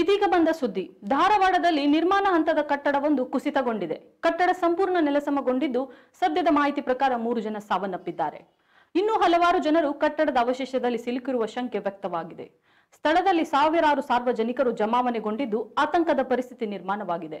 ಇದೀಗ ಬಂದ ಸುದ್ದಿ. ಧಾರವಾಡದಲ್ಲಿ ನಿರ್ಮಾಣ ಹಂತದ ಕಟ್ಟಡವೊಂದು ಕುಸಿತಗೊಂಡಿದೆ. ಕಟ್ಟಡ ಸಂಪೂರ್ಣ ನೆಲಸಮಗೊಂಡಿದ್ದು ಸದ್ಯದ ಮಾಹಿತಿ ಪ್ರಕಾರ ಮೂರು ಜನ ಸಾವನ್ನಪ್ಪಿದ್ದಾರೆ. ಇನ್ನು ಹಲವಾರು ಜನರು ಕಟ್ಟಡದ ಅವಶೇಷದಲ್ಲಿ ಸಿಲುಕಿರುವ ಶಂಕೆ ವ್ಯಕ್ತವಾಗಿದೆ. ಸ್ಥಳದಲ್ಲಿ ಸಾವಿರಾರು ಸಾರ್ವಜನಿಕರು ಜಮಾವಣೆಗೊಂಡಿದ್ದು ಆತಂಕದ ಪರಿಸ್ಥಿತಿ ನಿರ್ಮಾಣವಾಗಿದೆ.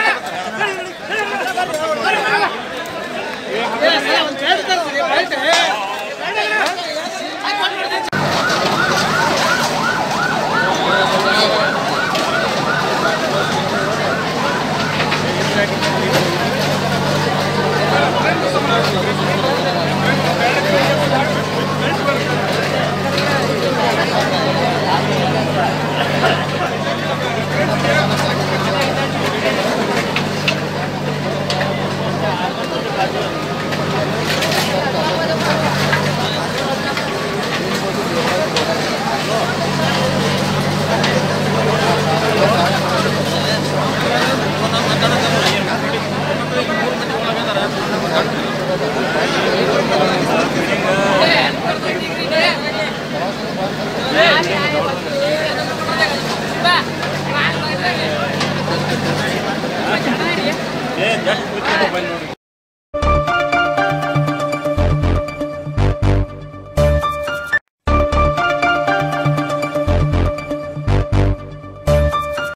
track ಏ ಜಸ್ಟ್ ಬಿಟ್ಟು ಮೊಬೈಲ್ ನೋಡಿ.